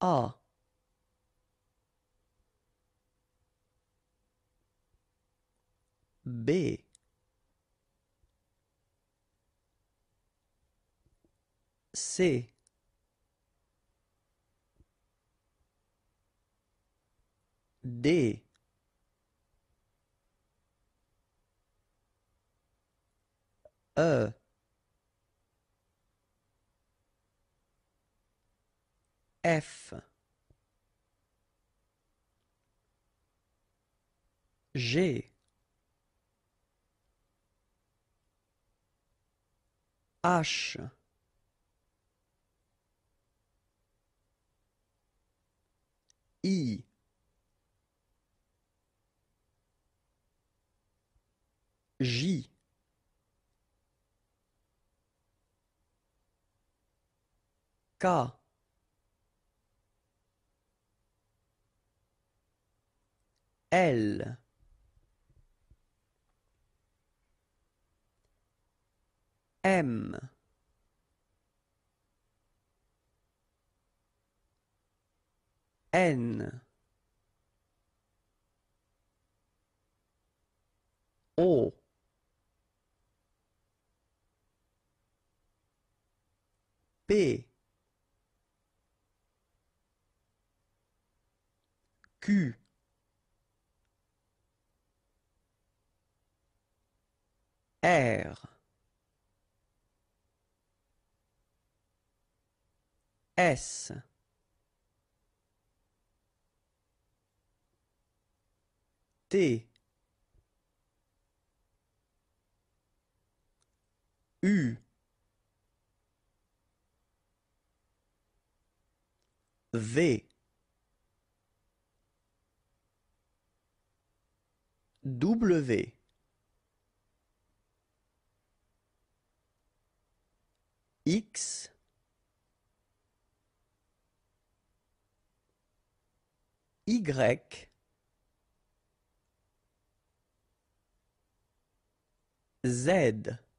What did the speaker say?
A B. C. D. E F. G. H. I. J. K L M. N. O. P. Q R. S. T. U. V. W X. Y. Z